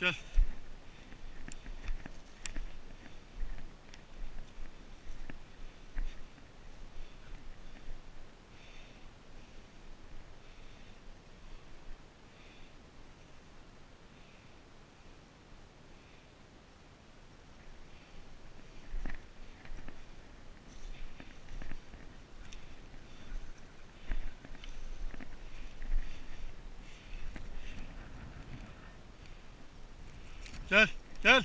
Gel. Gel. Gel.